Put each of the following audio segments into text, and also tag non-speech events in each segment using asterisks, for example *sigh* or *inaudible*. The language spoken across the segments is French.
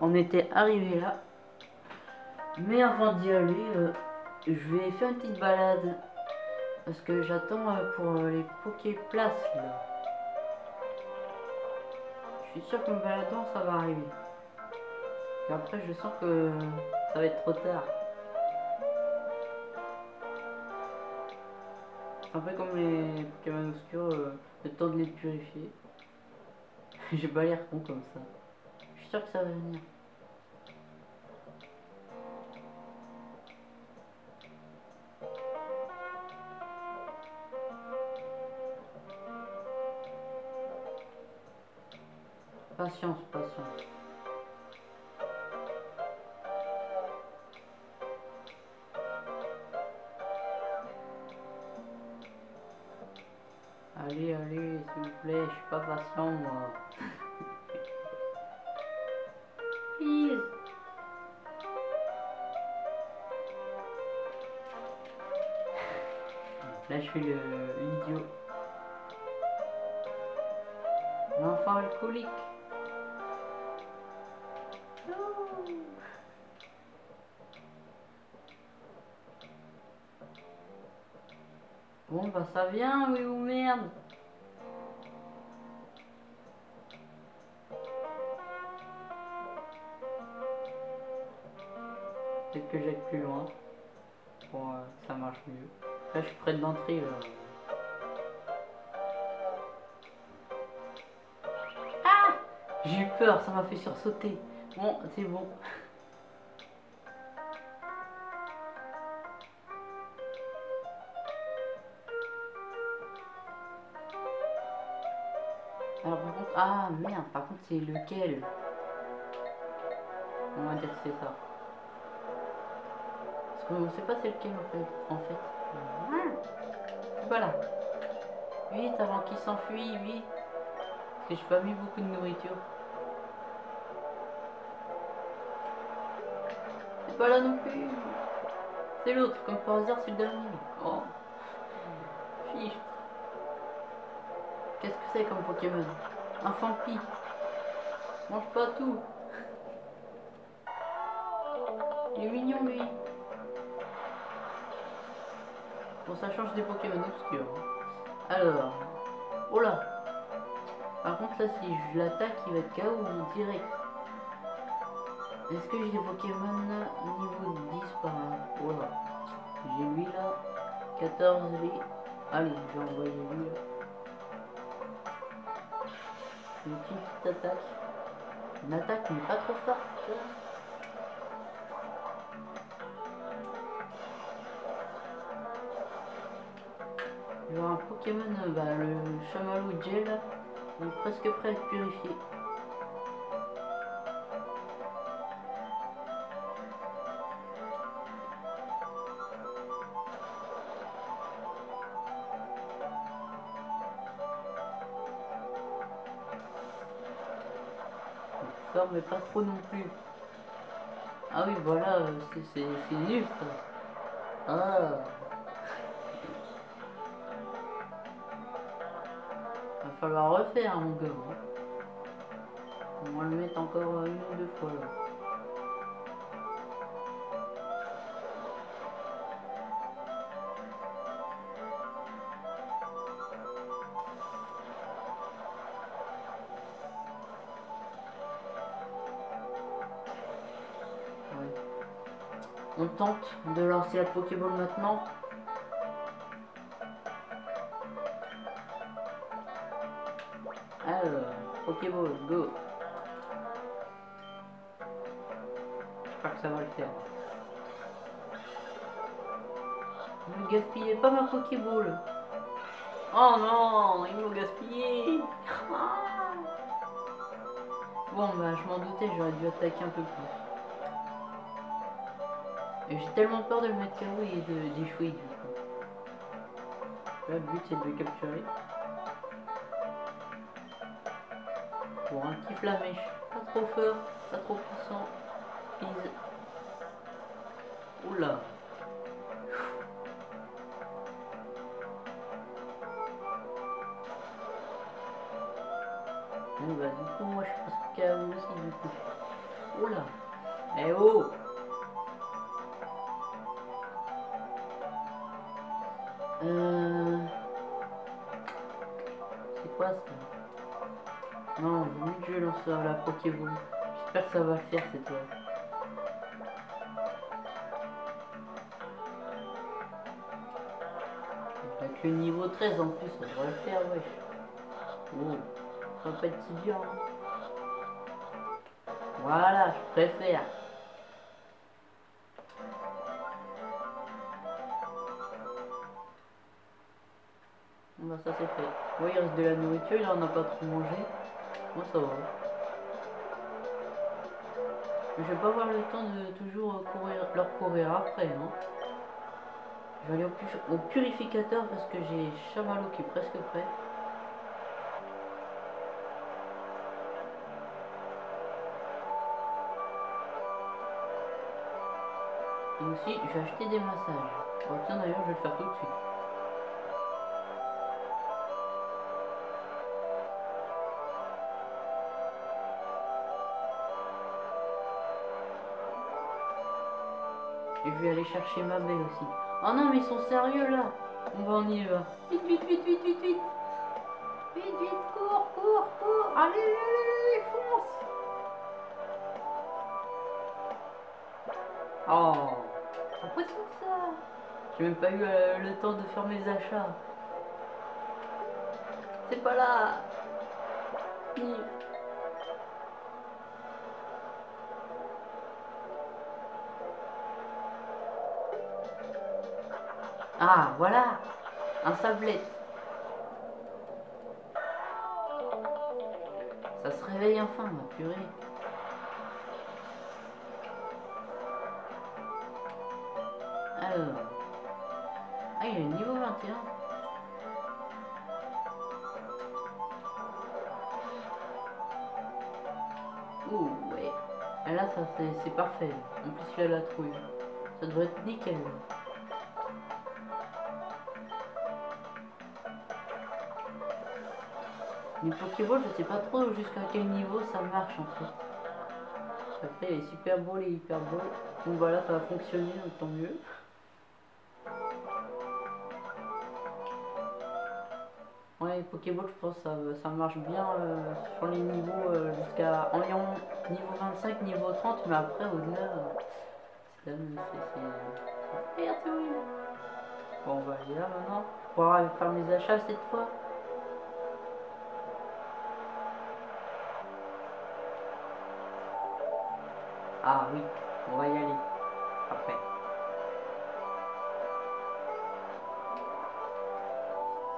On était arrivé là. Mais avant d'y aller, euh, je vais faire une petite balade. Parce que j'attends euh, pour euh, les Poké Places là. Je suis sûr qu'en baladant ça va arriver. Et après je sens que ça va être trop tard. Peu comme les Pokémon obscurs, le temps de les purifier. *laughs* J'ai pas l'air con comme ça. Je suis sûr que ça va venir. Patience, patience. Allez, allez, s'il vous plaît, je suis pas patient moi. *laughs* Là, je fais le l'idiot. L'enfant alcoolique. Bon, bah ça vient, oui ou merde. Que plus loin. Pour euh, ça marche mieux. Là, je suis près de l'entrée. là. Ah J'ai eu peur, ça m'a fait sursauter. Bon, c'est bon. Alors par contre, ah merde, par contre c'est lequel? On va dire que c'est ça. Parce qu'on sait pas c'est lequel en fait. En fait. Voilà. Vite avant qu'il s'enfuit, vite. Parce que j'ai pas mis beaucoup de nourriture. C'est pas là non plus. C'est l'autre, comme par hasard c'est le dernier. Oh. Fiche. Qu'est-ce que c'est comme Pokémon? Un. Mange pas tout. Ça change des Pokémon obscurs. Alors. Oh là. Par contre, là, si je l'attaque, il va être KO direct. Est-ce que j'ai des Pokémon niveau 10 par là Voilà. J'ai lui là. 14 lui. Allez, je vais envoyer lui là. Une petite attaque. Une attaque mais pas trop forte. Pokémon, euh, bah, le chamallow gel, est presque prêt à être purifié. Fort, mais pas trop non plus. Ah oui, voilà, euh, c'est nul ça. Ah. Falloir refaire mon gars. hein. On va le mettre encore une ou deux fois là. On tente de lancer la Pokéball maintenant. Go. J'espère que ça va le faire. Ne gaspillez pas ma Pokéball. Oh non, ils m'ont gaspillé. Ah. Bon bah je m'en doutais, j'aurais dû attaquer un peu plus. J'ai tellement peur de le mettre KO et d'échouer du coup. Le but c'est de le capturer. Pour un petit flamèche. Pas trop fort, pas trop puissant. Please. Oula. Bon bah du coup moi je suis presque KO aussi du coup. Là Eh oh Euh... C'est quoi ça? Non, vaut mieux que je lance euh, la Pokéball. J'espère que ça va le faire cette fois. Pas que niveau 13 en plus, ça devrait le faire, wesh. Oh, ça va pas être si dur. hein. Voilà, je préfère. Bon, bah ça c'est fait. Oui, il reste de la nourriture, il en a pas trop mangé. Moi ça va. Mais je vais pas avoir le temps de toujours courir, leur courir après. Hein. Je vais aller au, au purificateur parce que j'ai Chamallow qui est presque prêt. Et aussi, je vais acheter des massages. Bon, tiens d'ailleurs, je vais le faire tout de suite. Vais aller chercher ma belle aussi. Oh non, mais ils sont sérieux là. On va, on y va. Vite, vite, vite, vite, vite, vite. Vite, vite, cours, cours, cours. Allez, allez, fonce. Oh, ça J'ai même pas eu euh, le temps de faire mes achats. C'est pas là. Ah, voilà Un sablette. Ça se réveille enfin, ma purée. Alors... Ah, il est niveau 21. Ouh, ouais. Et là, ça, c'est parfait. En plus, il a la trouille. Ça devrait être nickel. Les Pokéballs, je sais pas trop jusqu'à quel niveau ça marche en fait. Après, les Super Balls et Hyper Balls. Donc voilà, ça va fonctionner, tant mieux. Ouais, les Pokéballs, je pense que ça, ça marche bien euh, sur les niveaux euh, jusqu'à environ niveau 25, niveau 30, mais après, au-delà, euh, c'est la même-. Bon, on va aller là maintenant. Pour pouvoir faire mes achats cette fois. Ah oui, on va y aller. Après.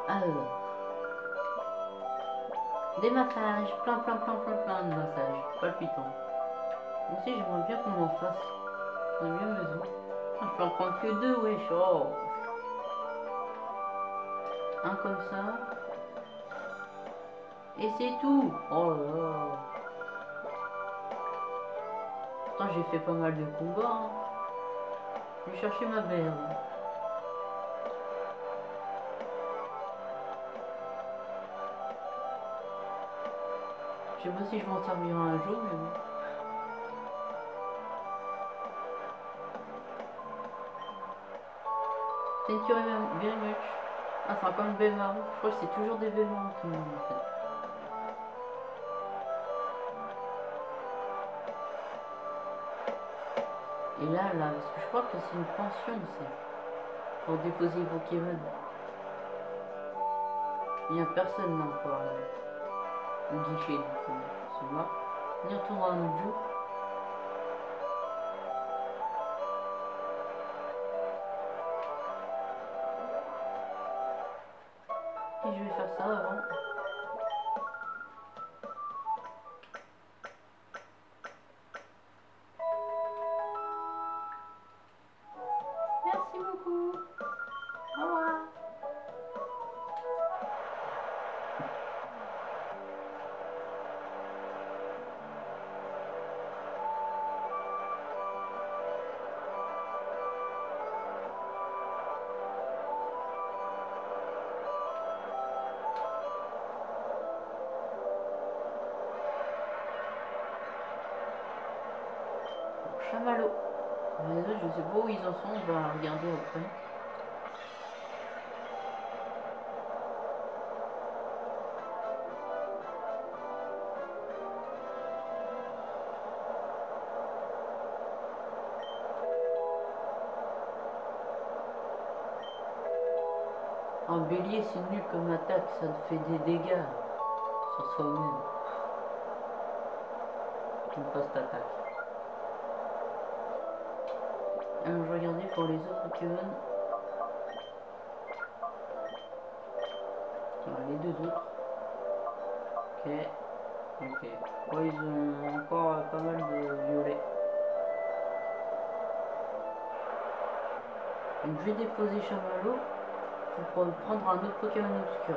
Alors. Des massages, plein plein plein plein plein de massages, palpitants. Moi aussi j'aimerais bien qu'on m'en fasse. J'en ai bien besoin. Ah, je peux en prendre que deux, wesh. Oh. Un comme ça. Et c'est tout. Oh là là. Pourtant j'ai fait pas mal de combats. hein. Je vais chercher ma belle. Je sais pas si je m'en servirai un jour, mais bon. Thank you very much. Ah, c'est encore une belle. Je crois que c'est toujours des belles qui m'ont en fait. Et là, là, parce que je crois que c'est une pension, c'est pour déposer vos Pokémon. Il n'y a personne là encore au guichet, donc euh, c'est mort. On y retournera un autre nul comme attaque, ça te fait des dégâts sur soi-même. Une post-attaque. Alors, je vais regarder pour les autres Pokémon. Voilà, les deux autres. Ok. Ok. Oh, ils ont encore pas mal de violets. Donc, je vais déposer Chamallow pour prendre un autre Pokémon obscur.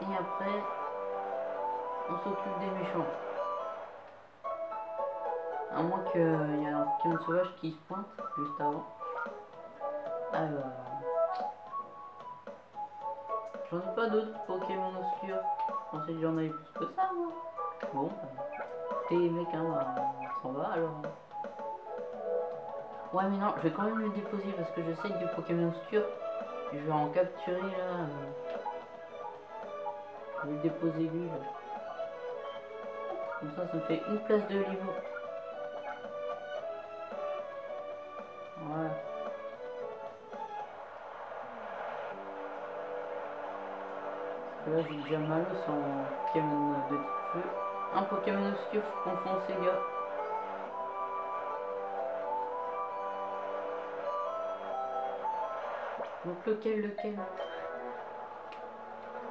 Et après, on s'occupe des méchants. À moins qu'il y ait un Pokémon sauvage qui se pointe juste avant. Alors... J'en ai pas d'autres Pokémon obscurs. Je pensais que j'en avais plus que ça, moi. Bon, t'es mec, hein, on s'en va alors. Ouais, mais non, je vais quand même le déposer parce que je sais que du Pokémon obscur, je vais en capturer là. Je vais le déposer lui. Là. Comme ça, ça me fait une place de libre. Voilà. Parce que là, j'ai déjà mal sans Pokémon de type feu. Un Pokémon obscur, faut qu'on fonce, les gars. Donc lequel, lequel va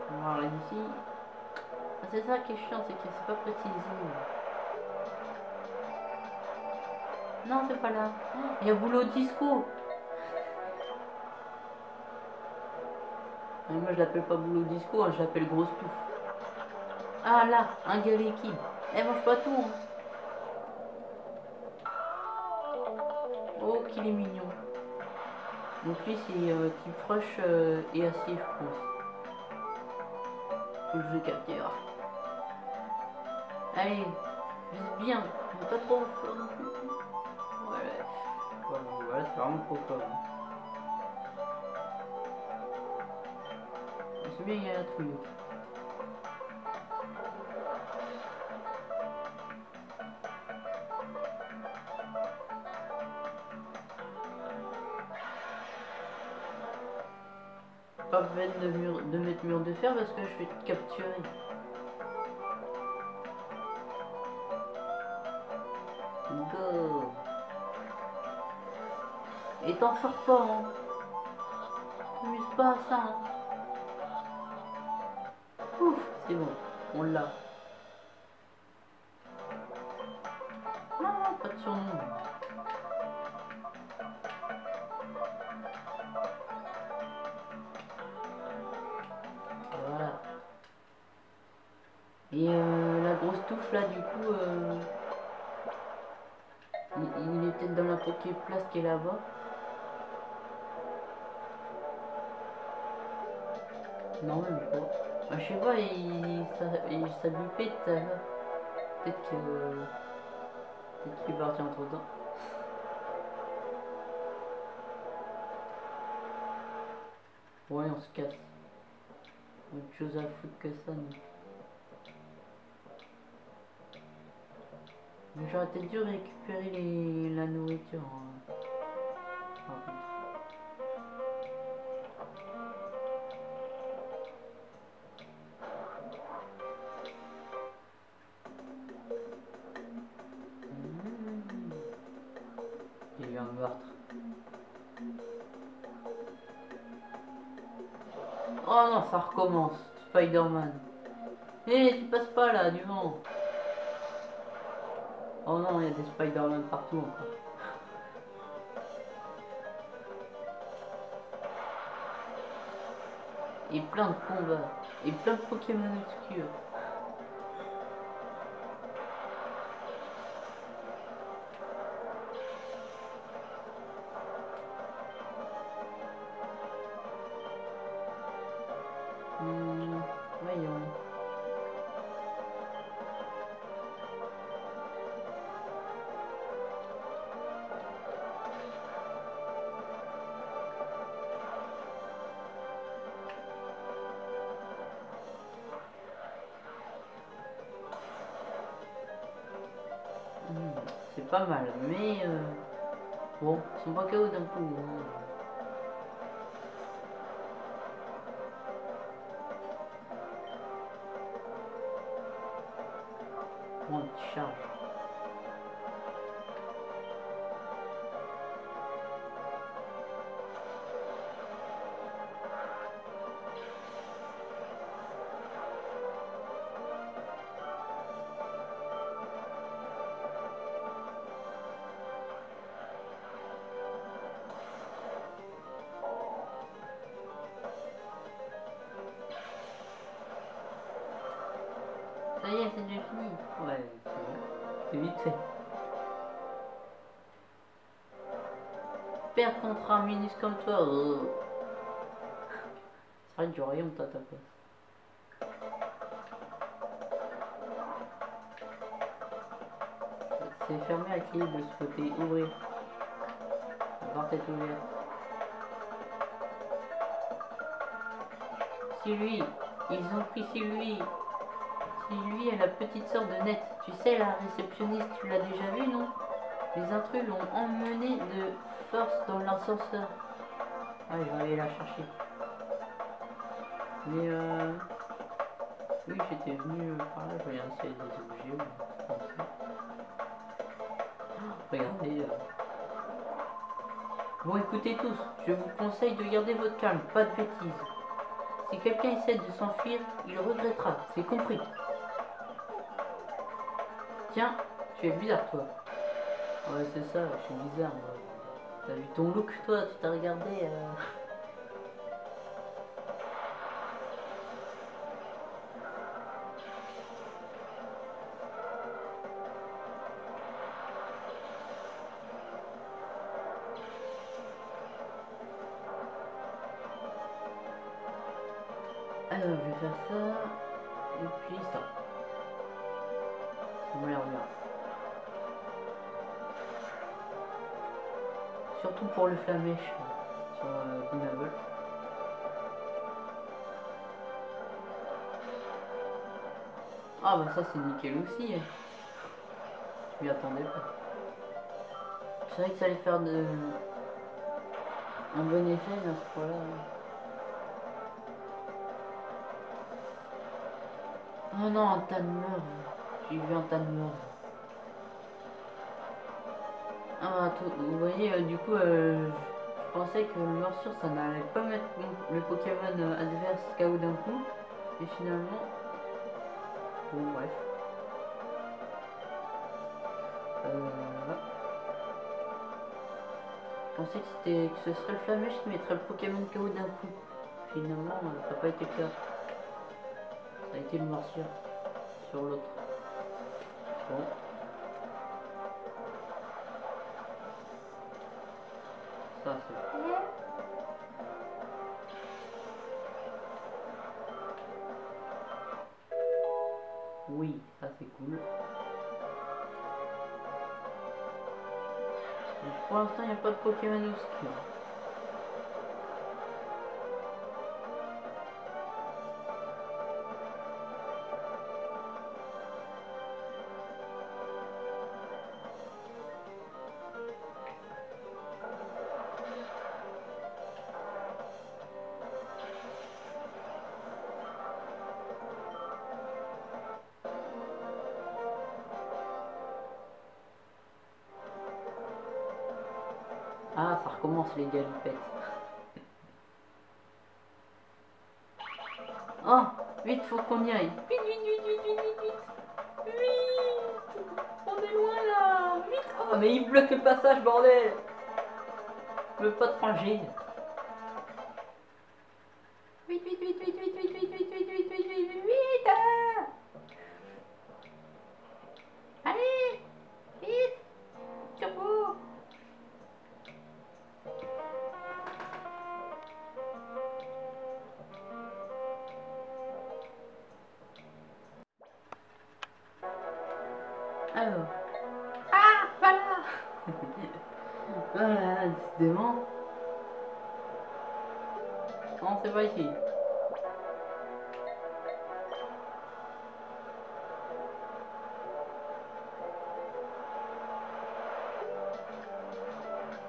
voir ici. Ah, c'est ça qui est chiant, c'est que c'est pas précisé. Non, c'est pas là. Il y a boulot disco. Mais moi je l'appelle pas boulot disco, hein, je l'appelle grosse touffe. Ah là, un Galekid. Elle mange pas tout. Hein. Oh, qu'il est mignon. Donc lui c'est euh, type rush euh, et je pense. Faut que je capture. Allez, vise bien, mais pas trop fort non plus. Voilà. Voilà, voilà c'est vraiment trop fort. hein. C'est bien, il y a la trouille. De, mettre mur de fer parce que je vais te capturer. Go Et t'en sors pas, hein. T'amuses pas à ça, hein. Ouf, c'est bon, on l'a. Place qui est là-bas. Non, même pas. Ah, je sais pas, il, ça, il l'heure. Peut-être que. Peut-être qu'il est parti entre temps. Ouais, on se casse. Autre chose à foutre que ça, nous. J'aurais peut-être dû récupérer les... la nourriture. hein. Mmh. Il y a un meurtre. Oh non, ça recommence. Spider-Man. Hé, tu passes pas là, du vent. Oh non, il y a des Spider-Man partout encore. Et plein de combats. Et plein de Pokémon obscurs. Pas mal, mais euh, bon, ils sont pas KO d'un coup. hein. Bon, charge. Comme toi. Ça du royaume, toi, ta place. C'est fermé à clé de ce côté? Ouvrir. La porte est ouverte. C'est lui. Ils ont pris c'est lui. C'est lui et la petite sœur de Net. Tu sais, la réceptionniste, tu l'as déjà vu, non? Les intrus l'ont emmené de force dans l'ascenseur. Ah, je vais aller la chercher. Mais euh... Oui, j'étais venu euh, par là, je regardais s'il y des objets Regardez. euh. Bon, écoutez tous, je vous conseille de garder votre calme, pas de bêtises. Si quelqu'un essaie de s'enfuir, il regrettera, c'est compris. Tiens, tu es bizarre toi. Ouais, c'est ça, je suis bizarre moi. T'as vu ton look toi, tu t'as regardé. euh. Pour le flamèche sur euh. Ah bah ça c'est nickel aussi. hein. Je m'y attendais pas. C'est vrai que ça allait faire de... un bon effet à ce point-là. hein. Oh non, un tas de morts. J'ai vu un tas de morts. Ah, tout- vous voyez, euh, du coup, euh, je pensais que morsure, ça n'allait pas mettre le Pokémon euh, adverse KO d'un coup. Et finalement... Bon, bref. Je pensais que, c'était que ce serait le Flamèche qui mettrait le Pokémon KO d'un coup. Finalement, ça n'a pas été le cas. Ça a été le morsure sur l'autre. Bon. Ça c'est. Oui, ça c'est cool. Pour l'instant, il n'y a pas de Pokémon obscur. Ranger. Vite, vite, vite, vite, vite, vite, vite, vite, vite, vite, vite, ah Allez Vite Chapeau Alors.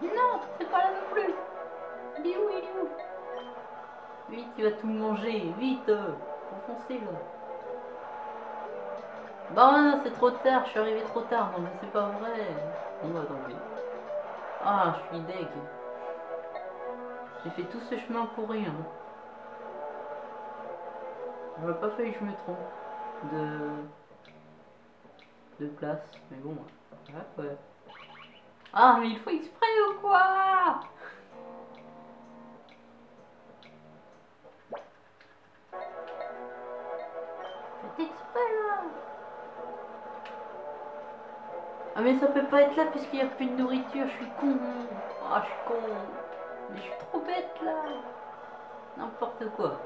Non, c'est pas là non plus. Il est où, il est où? Vite, il va tout manger, vite euh, Enfoncez là. Bah c'est trop tard, je suis arrivé trop tard, non mais c'est pas vrai. Bon bah tant. Ah, je suis deg. J'ai fait tout ce chemin pour rien. J'aurais pas fallu que je me trompe de de place, mais bon. Ouais. Ah, mais il faut exprès ou quoi? Faites exprès là Ah mais ça peut pas être là puisqu'il n'y a plus de nourriture, je suis con. Ah je suis con. Mais je suis trop bête là. N'importe quoi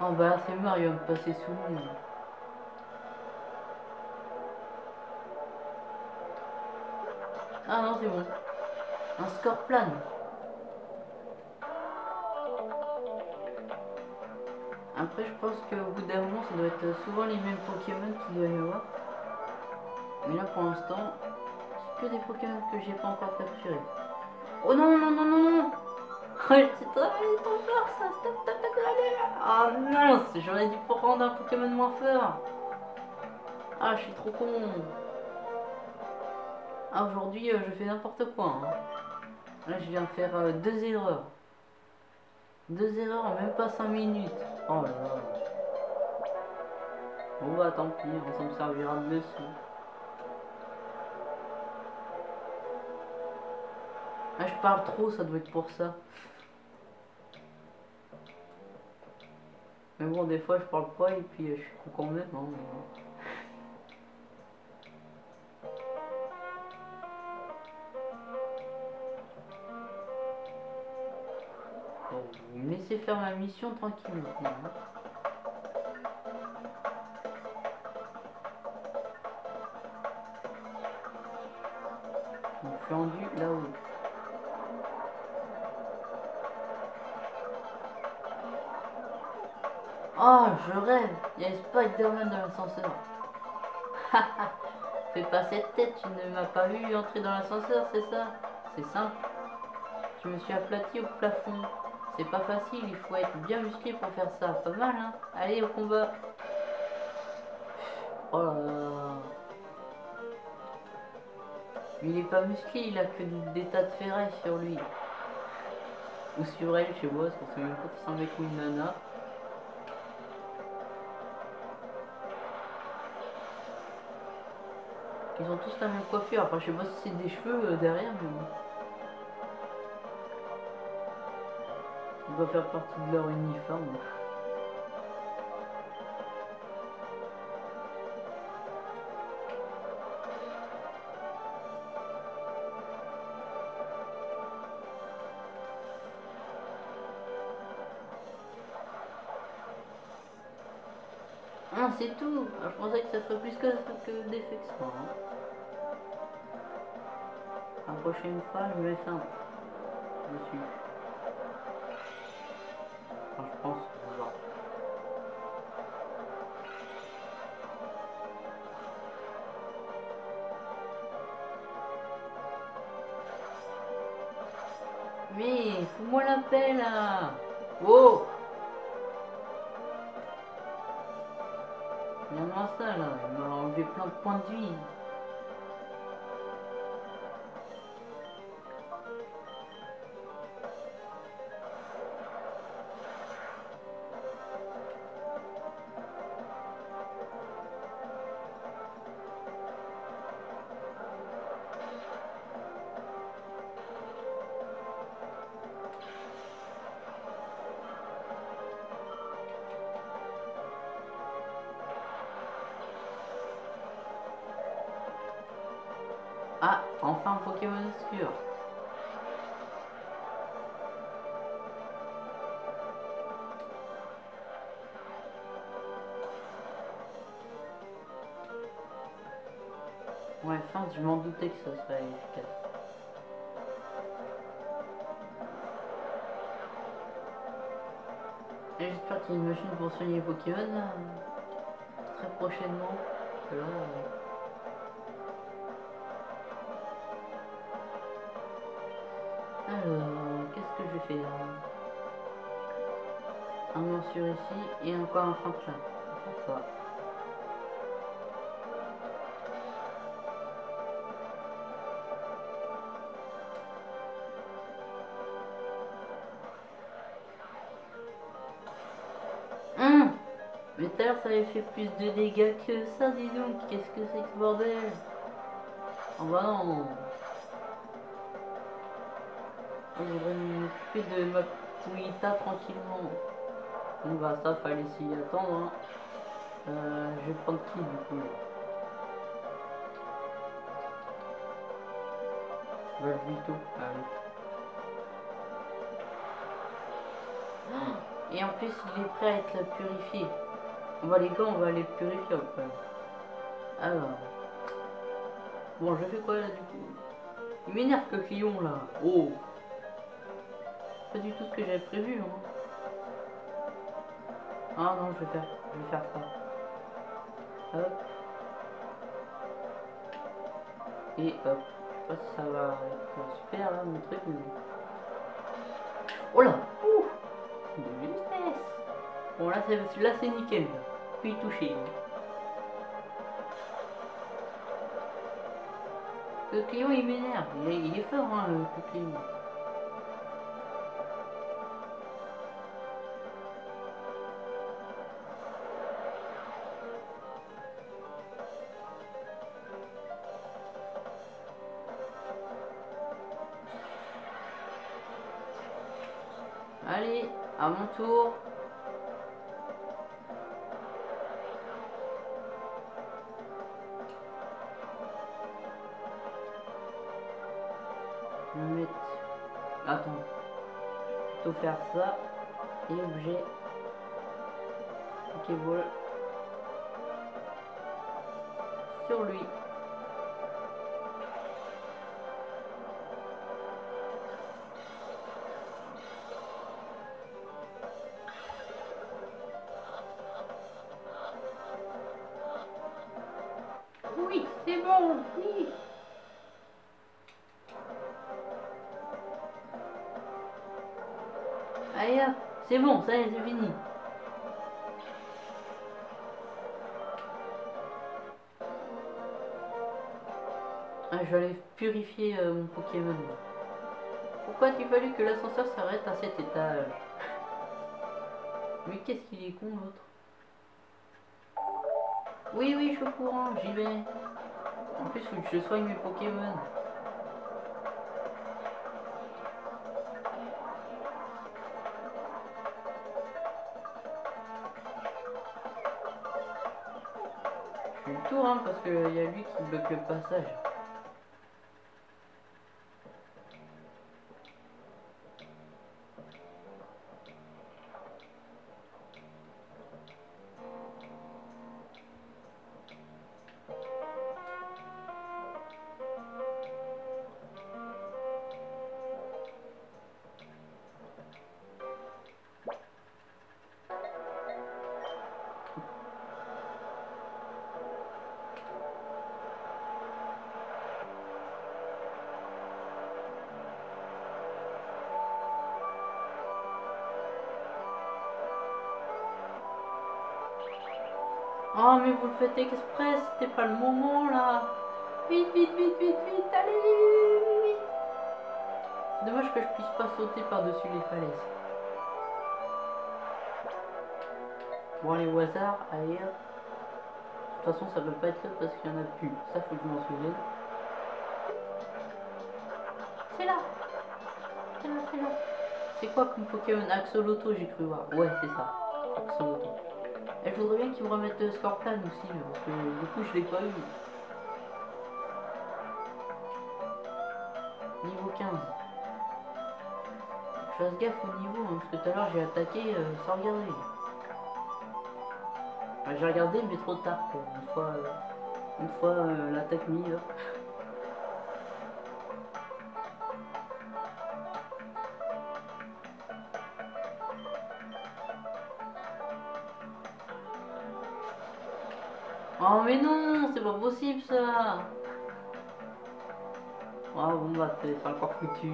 Oh bah c'est mort, il va me passer sous le nez. Ah non, c'est bon. Un score plane. Après, je pense qu'au bout d'un moment, ça doit être souvent les mêmes Pokémon qu'il doit y avoir. Mais là, pour l'instant, c'est que des Pokémon que j'ai pas encore capturés. Oh non, non, non, non, non C'est trop, Ah non J'aurais dû prendre un Pokémon moins fort Ah, je suis trop con ah, aujourd'hui, euh, je fais n'importe quoi. Hein. Là, je viens faire euh, deux erreurs. Deux erreurs même pas cinq minutes. Oh là là. Bon bah tant pis, ça me servira de leçon. Ah, je parle trop, ça doit être pour ça. Mais bon, des fois, je parle pas et puis euh, je suis con quand même. Hein, me laissez faire ma mission tranquille maintenant. Hein. Je rendu là-haut. Oh, je rêve Il y a Spider-Man dans l'ascenseur. Fais pas cette tête, tu ne m'as pas vu entrer dans l'ascenseur, c'est ça? C'est simple. Je me suis aplati au plafond. C'est pas facile, il faut être bien musclé pour faire ça. Pas mal, hein? Allez, au combat. Oh là là. Il est pas musclé, il a que des tas de ferraille sur lui. Ou sur elle, chez moi, parce que c'est même pas mec ou une nana. Ils ont tous la même coiffure. Enfin, je sais pas si c'est des cheveux euh, derrière, mais... doit faire partie de leur uniforme. C'est tout. je pensais que ça serait plus que, que d'effet hein. La prochaine fois, je vais faire dessus. Mais, fous-moi la paix là Oh enlevé plein de points Ah, enfin un Pokémon obscur. Ouais, fin, je m'en doutais que ça serait efficace. J'espère qu'il y a une machine pour soigner Pokémon très prochainement. Et encore un Franklin. Hum Mais tout à l'heure ça avait fait plus de dégâts que ça, dis donc. Qu'est-ce que c'est que ce bordel? Oh bah non je voudrais m'occuper de ma Kuita tranquillement. Bon bah ça fallait s'y attendre. Hein. Euh, je vais prendre qui du coup? Valvito. Ah, oui. Et en plus il est prêt à être purifié. On va les gars, on va les purifier après. Alors. Bon je fais quoi là du coup? Il m'énerve que client là. Oh pas du tout ce que j'avais prévu. Hein. Ah non, je vais faire, je vais faire ça. Hop. Et hop. Je ça va être super là, mon truc. Mais... Oh là Ouh De justesse Bon là c'est là c'est nickel. Puis touché. Le client il m'énerve, il, est fort hein le client. Tour. Je vais mettre... Attends. Plutôt faire ça. Et objet. Ok, voilà. Sur lui. C'est bon, ça y est, c'est fini. Ah, je vais aller purifier euh, mon Pokémon. Pourquoi a-t-il fallu que l'ascenseur s'arrête à cet étage? Mais qu'est-ce qu'il est con l'autre? Oui, oui, je suis au courant, j'y vais. En plus, faut que je soigne mes Pokémon. Hein, parce qu'il y a lui qui bloque le passage. Oh, mais vous le faites exprès, c'était pas le moment là. Vite, vite, vite, vite, vite, allez, vite. Dommage que je puisse pas sauter par-dessus les falaises. Bon, allez, au hasard, allez. De toute façon, ça peut pas être là parce qu'il y en a plus. Ça, faut que je m'en souvienne. C'est là. C'est là, c'est là. C'est quoi comme Pokémon? Axoloto, j'ai cru voir. Ouais, c'est ça. Axoloto. Je voudrais bien qu'ils me remettent Scorpion aussi, parce que du coup je l'ai pas eu. Niveau 15. Je fasse gaffe au niveau, hein, parce que tout à l'heure j'ai attaqué euh, sans regarder. j'ai regardé mais trop tard Une fois, euh, fois euh, l'attaque mise. Mais non, c'est pas possible ça Oh bon bah c'est encore foutu.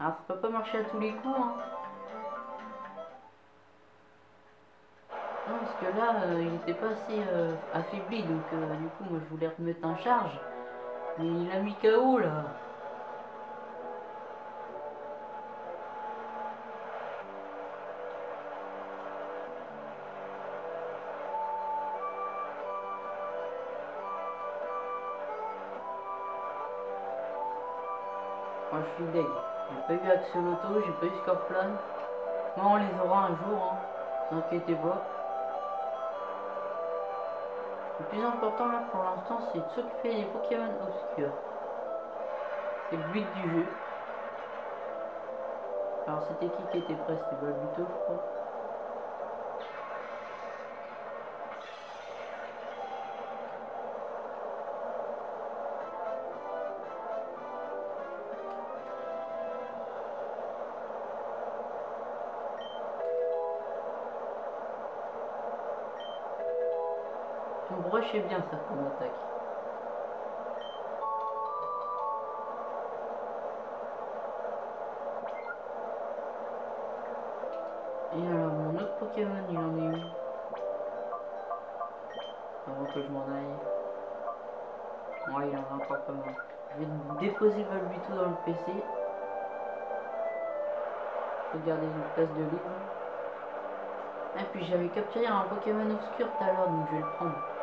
Alors ça peut pas marcher à tous les coups. Hein. Non, parce que là, euh, il était pas assez euh, affaibli, donc euh, du coup, moi je voulais remettre en charge. Mais il a mis KO là. Je suis deg. J'ai pas eu Axolotl, j'ai pas eu Scorpion. Moi on les aura un jour, hein. Ne inquiétez pas. Le plus important là pour l'instant c'est de s'occuper des Pokémon obscurs. C'est le but du jeu. Alors c'était qui qui était prêt C'était Balbuto je crois. Bien ça comme attaque. Et alors mon autre Pokémon il en est où? Avant que je m'en aille. Ouais il en a encore pas mal. Je vais déposer Balbuto dans le PC. Regardez une place de libre. Et puis j'avais capturé un Pokémon obscur tout à l'heure donc je vais le prendre.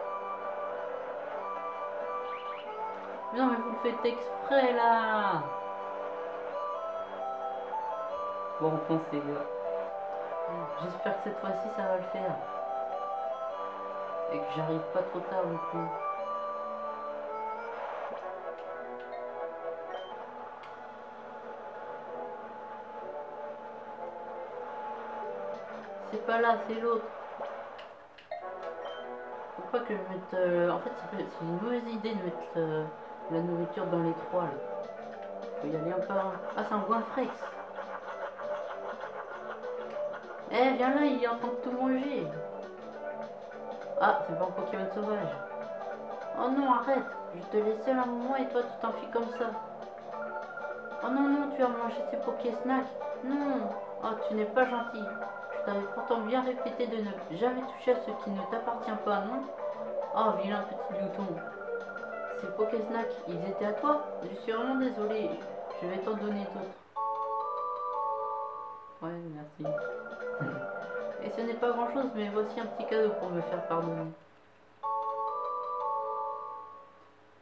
Non mais vous le faites exprès là Bon foncez là. J'espère que cette fois-ci ça va le faire. Et que j'arrive pas trop tard non plus. C'est pas là, c'est l'autre. Faut pas que je mette... euh, En fait, c'est c'est une mauvaise idée de mettre euh, la nourriture dans les trois là. Faut y aller par un. Ah, c'est un Goinfrex. Eh, viens là, il est en train de tout manger. Ah, c'est pas un Pokémon sauvage. Oh non, arrête. Je te laisse seul un moment et toi tu t'enfuis comme ça. Oh non, non, tu as mangé tes Poké-Snacks. Non. Oh, tu n'es pas gentil. Je t'avais pourtant bien répété de ne jamais toucher à ce qui ne t'appartient pas, non? Oh, vilain petit glouton. Ces Poké-Snacks, ils étaient à toi Je suis vraiment désolé. Je vais t'en donner d'autres. Ouais, merci. Et ce n'est pas grand chose, mais voici un petit cadeau pour me faire pardonner.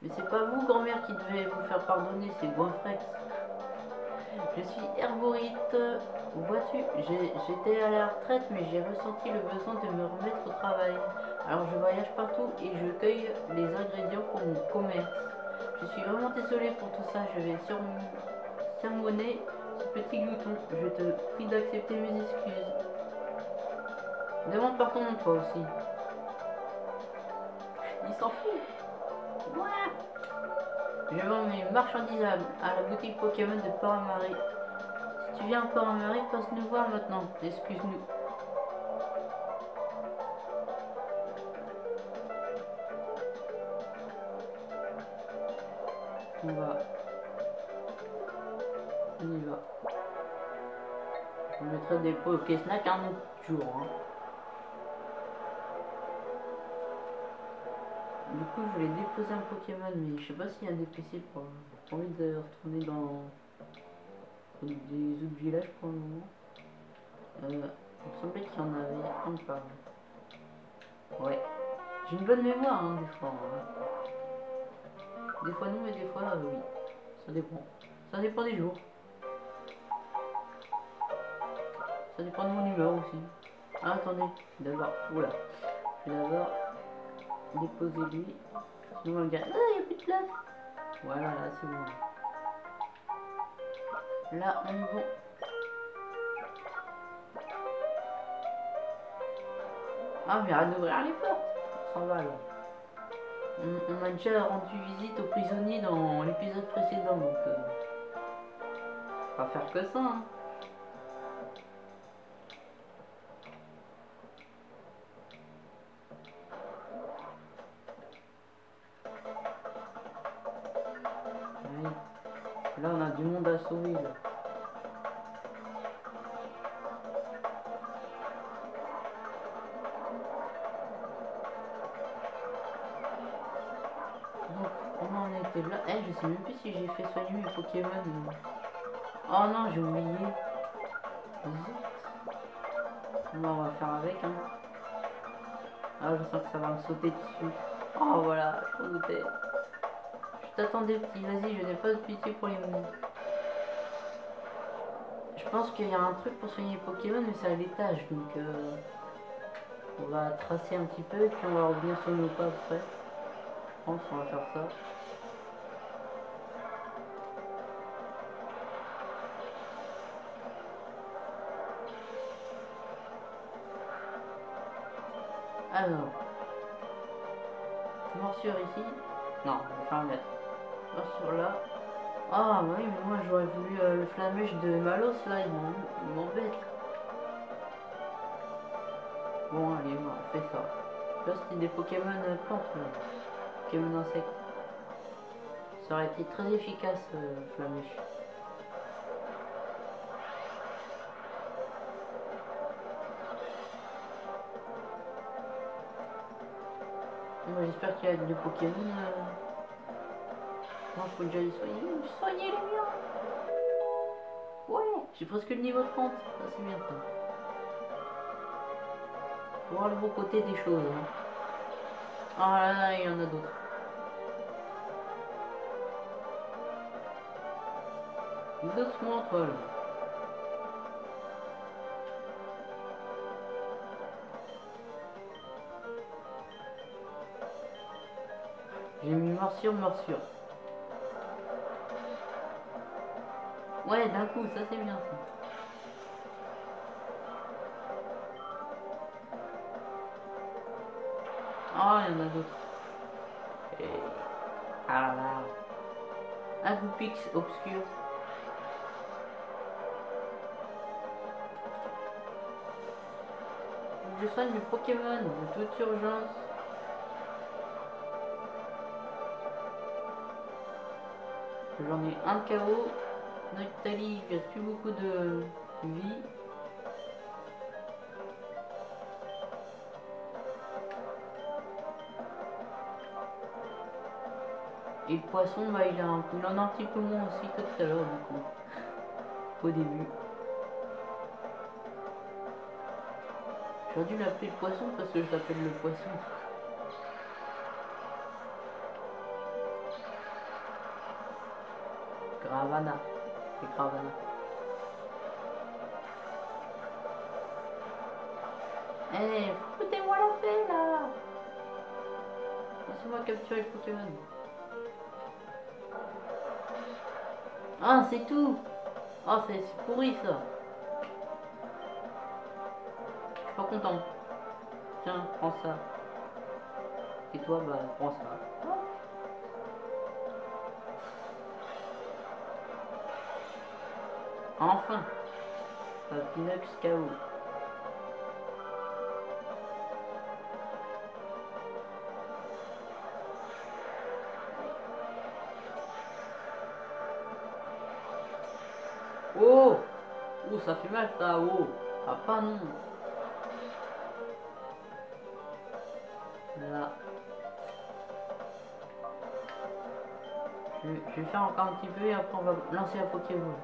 Mais c'est pas vous, grand-mère, qui devez vous faire pardonner, c'est Goinfrex. Je suis herborite, vois-tu, j'étais à la retraite, mais j'ai ressenti le besoin de me remettre au travail. Alors je voyage partout et je cueille les ingrédients pour mon commerce. Je suis vraiment désolée pour tout ça, je vais sermonner ce petit glouton. Je te prie d'accepter mes excuses. Demande pardon toi aussi. Il s'en fout. Ouais. Je vends mes marchandises à, à la boutique Pokémon de Paramari. Si tu viens à Paramari, passe nous voir maintenant. Excuse-nous. Des Poké-Snacks un autre jour. hein. Du coup, je voulais déposer un Pokémon, mais je sais pas s'il y a des PC pour. Envie de retourner dans des autres villages pour le moment. Euh, il me semblait qu'il y en avait un par. Ouais. J'ai une bonne mémoire, hein, des fois. hein. Des fois non, mais des fois oui. Ça dépend. Ça dépend des jours. Ça dépend de mon humeur aussi. Ah, attendez, d'abord. Oula. Je vais d'abord déposer lui. Sinon, on regarde. Ah, il n'y a plus de place. Voilà, là, c'est bon. Là, on est bon. Ah, mais arrête d'ouvrir les portes. On va là. On, a déjà rendu visite aux prisonniers dans l'épisode précédent, donc. Euh, va faire que ça, hein. Donc on en était là? Eh je sais même plus si j'ai fait soigner mes Pokémon. Euh. Oh non j'ai oublié. Bon, on va faire avec hein. Ah je sens que ça va me sauter dessus. Oh voilà, je t'attendais petit, vas-y, je n'ai pas de pitié pour les mots. Pense qu'il y a un truc pour soigner Pokémon, mais c'est à l'étage. Donc, euh, on va tracer un petit peu, et puis on va revenir sur nos pas après. Je pense qu'on va faire ça. Alors, morsure ici. Non, on va faire un mettre. Morsure là. Ah oui, moi j'aurais voulu euh, le flamèche de Malos là, il m'embête. Bon, allez, on fait ça. Là, c'était des Pokémon euh, plantes. Pokémon insectes. Ça aurait été très efficace, euh, flamèche. J'espère qu'il y a des Pokémon. Euh... Non, faut déjà les soigner. Soigner les miens Ouais, j'ai presque le niveau 30. Ça, c'est bien ça. Faut voir le beau côté des choses. Hein. Ah là là, il y en a d'autres. Doucement, toi là. J'ai mis morsure, morsure. Ouais, d'un coup, ça c'est bien ça. Oh, il y en a d'autres. Et... Ah là là. Un goupix obscur. Je soigne mes Pokémon de toute urgence. J'en ai un KO. Noctali, il reste plus beaucoup de vie. Et le poisson, bah, il, a un, en a un petit peu moins aussi que tout à l'heure, du coup. Au début. J'aurais dû l'appeler le poisson parce que je l'appelle le poisson. Gravana. C'est Gravana. Eh, foutez-moi la paix là Laissez-moi capturer le Pokémon. Ah, c'est tout Ah, c'est pourri ça Je suis pas content. Tiens, prends ça. Et toi, bah, prends ça. Enfin Pinux KO. Oh Oh, ça fait mal ça, oh Ah, pas non Là. Je, vais faire encore un petit peu et après on va lancer la Pokémon.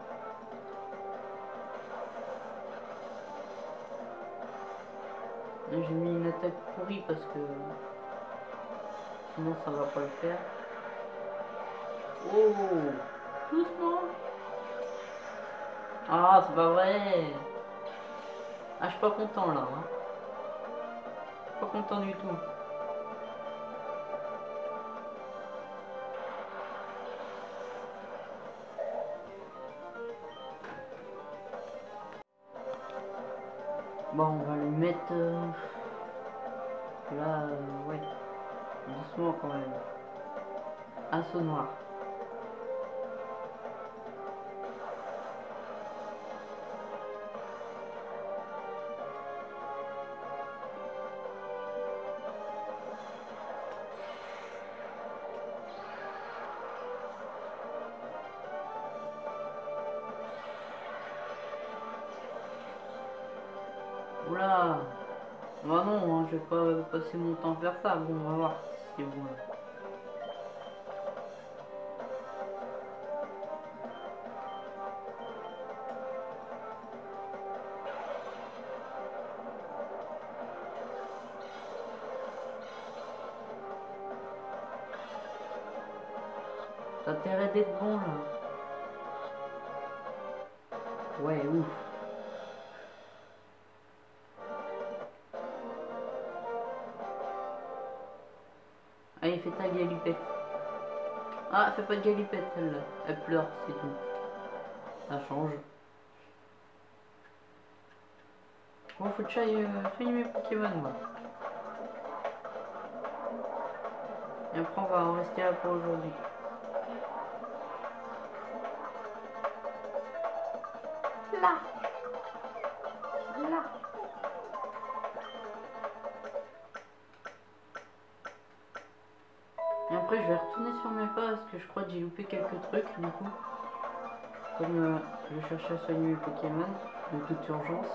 J'ai mis une attaque pourrie parce que sinon ça va pas le faire. Oh Doucement Ah c'est pas vrai Ah je suis pas content là. Hein. Pas content du tout. Bon, on va euh, là, euh, ouais, doucement quand même. Un saut noir. Passer mon temps à faire ça. Bon, on va voir si c'est bon là. Pas de galipette. Elle pleure, c'est tout. Ça change. Bon, faut que j'aille euh, soigner mes Pokémon, moi. Et après, on va en rester là pour aujourd'hui. Trucs, du coup. Comme euh, je cherchais à soigner mes Pokémon de toute urgence.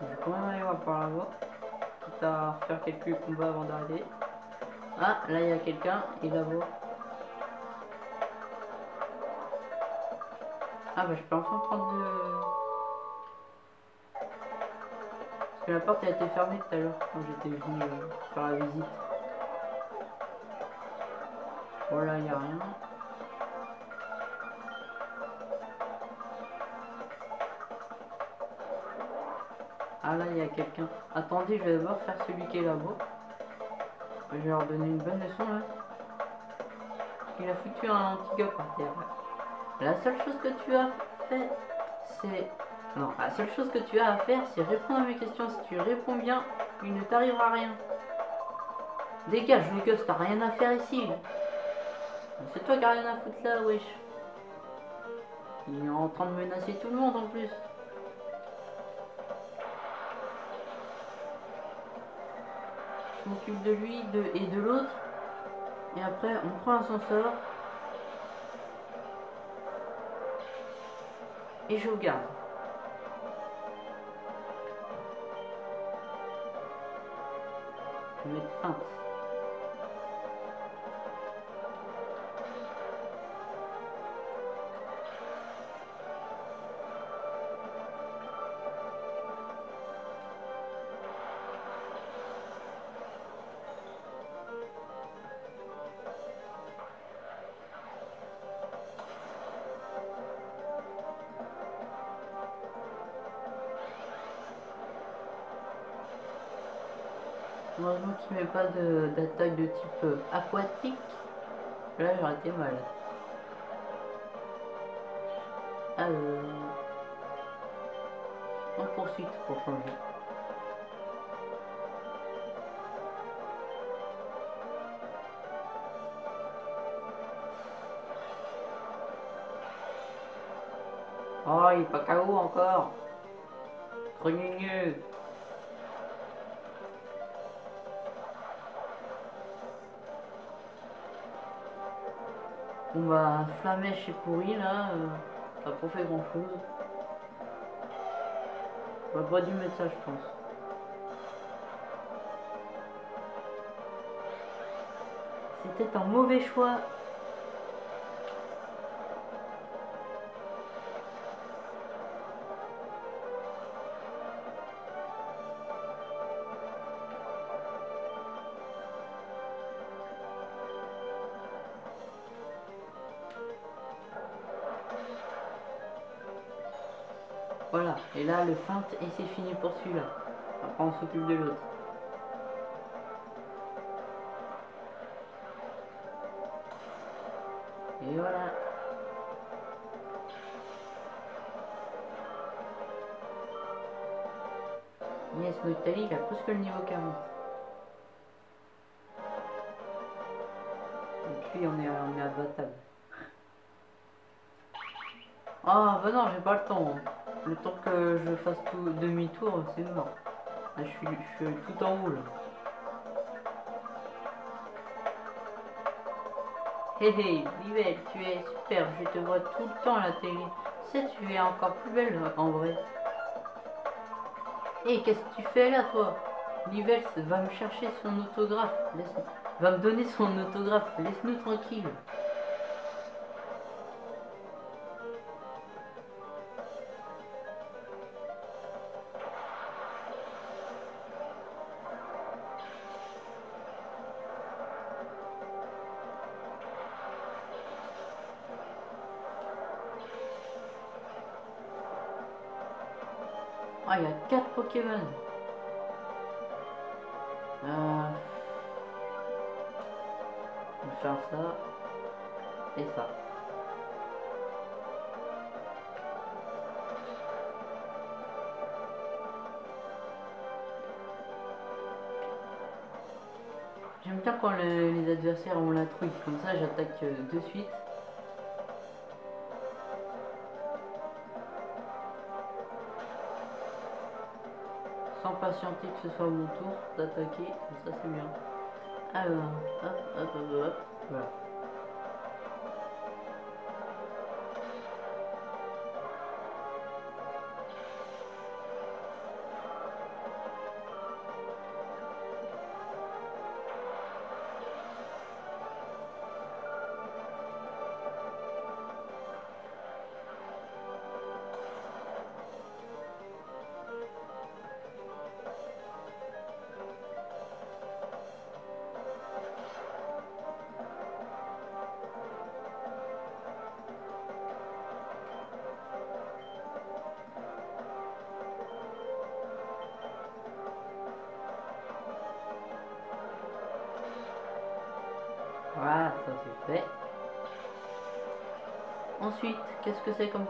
Je vais quand même aller voir par là-bas. Quitte à faire quelques combats avant d'arriver. Ah, là il y a quelqu'un, il va voir. Ah bah je peux enfin prendre le... Parce que la porte a été fermée tout à l'heure quand j'étais venu euh, faire la visite. Voilà, il n'y a rien. Ah là, il y a quelqu'un. Attendez, je vais d'abord faire celui qui est là-bas. Je vais leur donner une bonne leçon là. Il a foutu un petit gars par terre. La seule chose que tu as fait, c'est... Non, la seule chose que tu as à faire, c'est répondre à mes questions. Si tu réponds bien, il ne t'arrivera rien. Dégage, gosse, t'as rien à faire ici. C'est toi qui as rien à foutre là, wesh. Il est en train de menacer tout le monde en plus. Je m'occupe de lui et de l'autre. Et après, on prend l'ascenseur. Et je regarde. Je vais mettre feinte. Heureusement qu'il ne met pas de- d'attaque de, type euh, aquatique. Là, j'aurais été mal. Flamèche est pourri là, euh, ça n'a pas fait grand chose. On va pas dû mettre ça, je pense. C'était un mauvais choix. Voilà, et là le feinte et c'est fini pour celui-là. Après on s'occupe de l'autre. Et voilà. Yes, Notali, il a presque le niveau 40. Donc lui, on est, on est abattable. Ah, bah non, j'ai pas le temps. Le temps que je fasse tout demi-tour, c'est mort. Je suis, tout en haut là. Hé hé, Vivelle, tu es super, je te vois tout le temps à la télé. Sais, tu es encore plus belle en vrai. Hé, qu'est-ce que tu fais là, toi? Nivelle va me chercher son autographe. Va me donner son autographe. Laisse-nous tranquille. Pokémon. Euh... On ça. Et ça. J'aime bien quand le- les adversaires ont la trouille, comme ça j'attaque euh, de suite. Que ce soit mon tour d'attaquer, ça c'est bien. Alors, hop, hop, hop, hop. Voilà,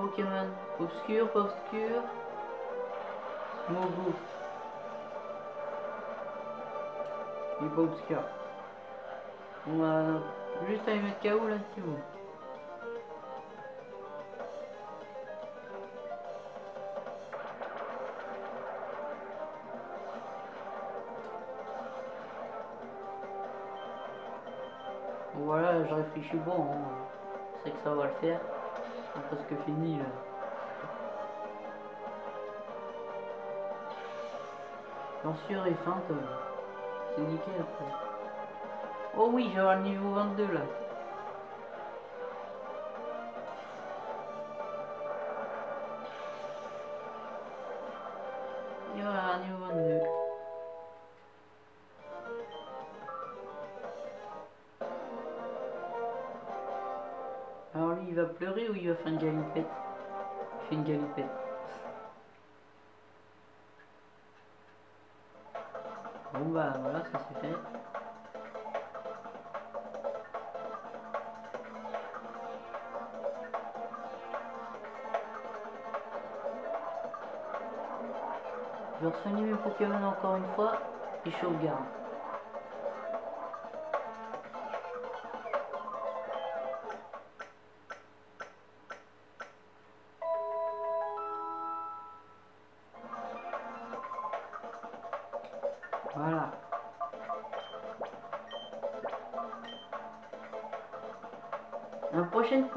Pokémon Obscur, obscur Mogu. Il est pas obscur. On va juste aller mettre KO là, si vous. Voilà, je réfléchis bon. hein. Je sais que ça va le faire. C'est presque fini là. Et feinte. euh, C'est nickel après. Oh oui, j'ai le niveau 22 là. Faire une galipette Il fait une galipette. Bon bah voilà, ça c'est fait. Je vais mes Pokémon encore une fois et je sauvegarde.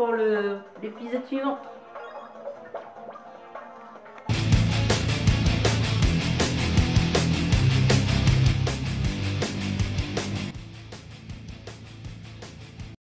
Pour l'épisode suivant.